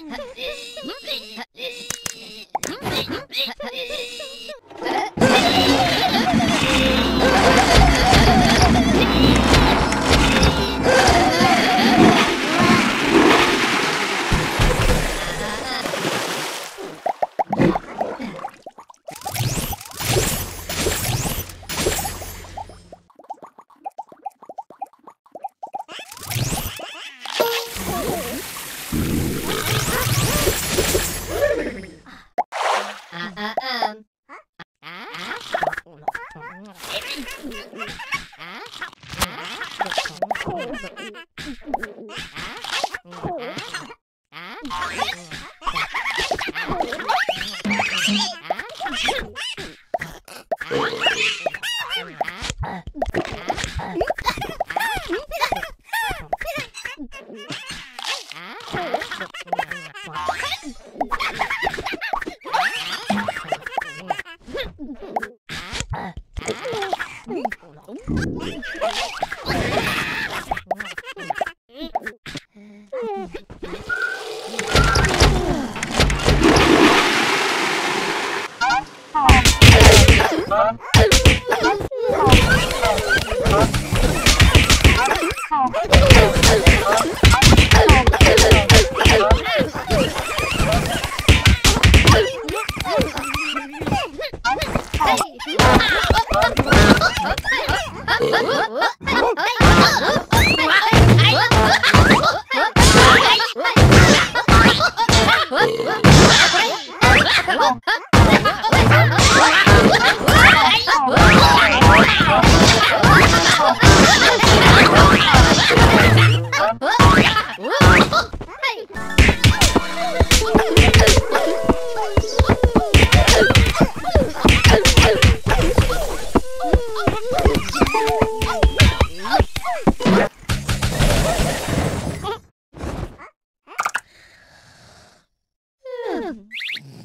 みんないいみんないい。Ah! Oh, Hmm.